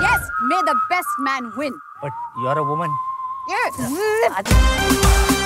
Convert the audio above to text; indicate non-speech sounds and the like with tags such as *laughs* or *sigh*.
Yes, may the best man win. But you are a woman. Yes. *laughs*